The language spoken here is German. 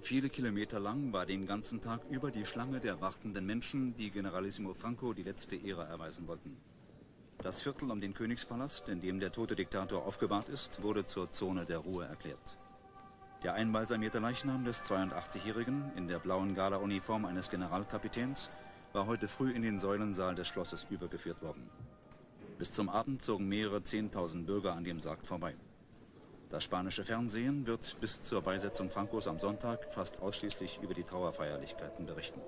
Viele Kilometer lang war den ganzen Tag über die Schlange der wartenden Menschen, die Generalissimo Franco die letzte Ehre erweisen wollten. Das Viertel um den Königspalast, in dem der tote Diktator aufgebahrt ist, wurde zur Zone der Ruhe erklärt. Der einbalsamierte Leichnam des 82-Jährigen in der blauen Gala-Uniform eines Generalkapitäns war heute früh in den Säulensaal des Schlosses übergeführt worden. Bis zum Abend zogen mehrere Zehntausend Bürger an dem Sarg vorbei. Das spanische Fernsehen wird bis zur Beisetzung Francos am Sonntag fast ausschließlich über die Trauerfeierlichkeiten berichten.